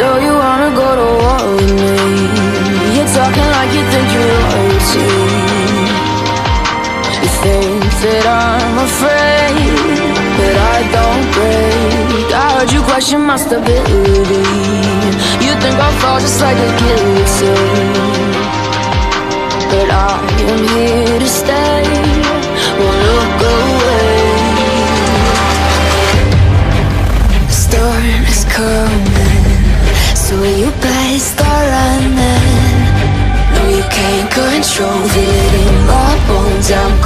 So you wanna go to war with me? You're talking like you think you're royalty You think that I'm afraid That I don't break. I heard you question my stability. You think I'll fall just like a guillotine. But I am here.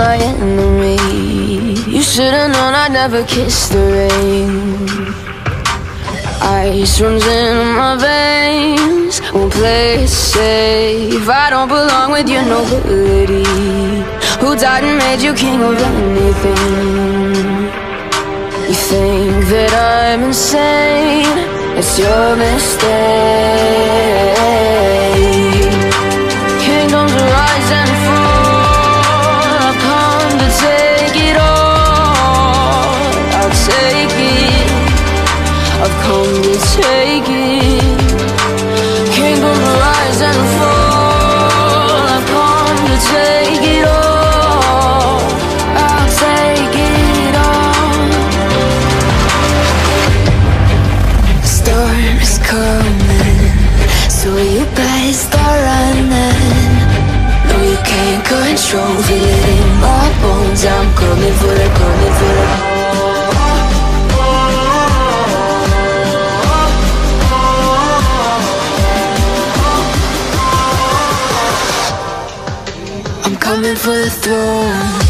my enemy. You should've known I'd never kiss the rain. Ice runs in my veins. Won't play safe. I don't belong with your nobility. Who died and made you king of anything? You think that I'm insane. It's your mistake take it Kingdoms rise and fall. I've come to take it all. I'll take it all. The storm is coming. So you better start running. No, you can't control it in my bones I'm coming for the, coming coming for the throne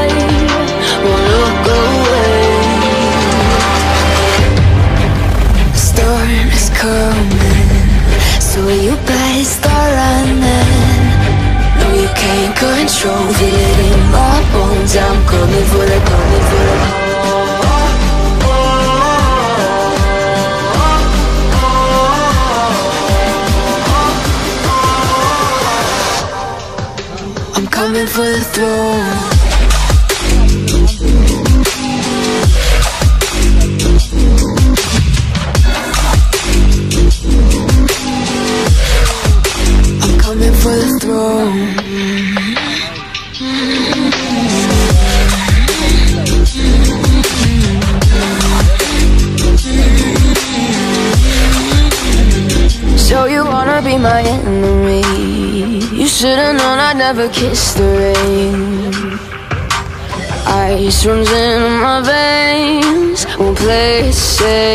control it in my bones I'm coming for the, coming for the I'm coming for the throne. I'm coming for the throne my enemy. You should've known I'd never kiss the rain. Ice runs in my veins. Won't play it safe